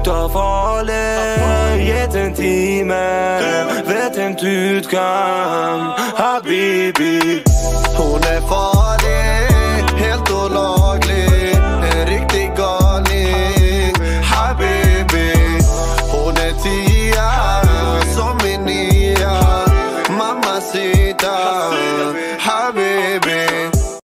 utav farlig. Gett en timme, vet en tutkam Habibi. Hon är farlig, helt olaglig. En riktig galning. Habibi. Hon är tia, som min nia. Mamacita, sita. Habibi.